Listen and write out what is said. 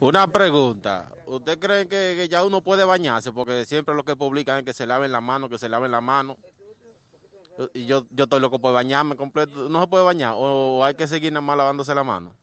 Una pregunta. ¿Usted cree que, que ya uno puede bañarse? Porque siempre lo que publican es que se laven la mano, que se laven la mano. Y yo, yo estoy loco por bañarme completo. ¿No se puede bañar? ¿O hay que seguir nada más lavándose la mano?